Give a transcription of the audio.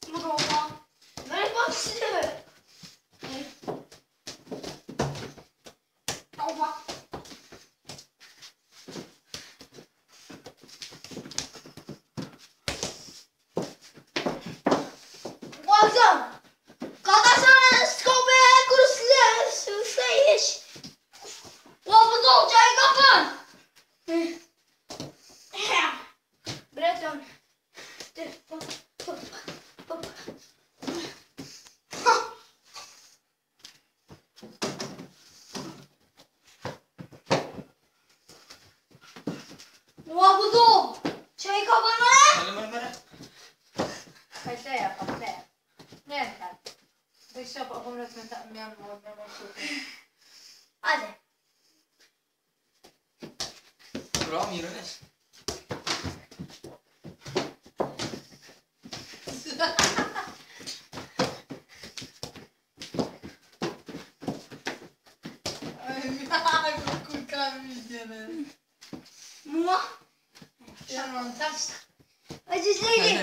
这不高吗哎呀放屁哎 Łapą czaj kapana. Alam mo naman Kaya pati. Ngayon ka. Gusto ko ako nagmenta niya mo na mo Hadi. Meron na. Ay, kung kami dyan. Muah. Şaman tas. Acı değil.